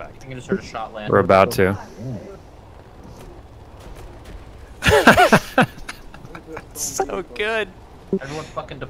effect. I'm gonna heard a shot land. We're about to. so good. Everyone fucking.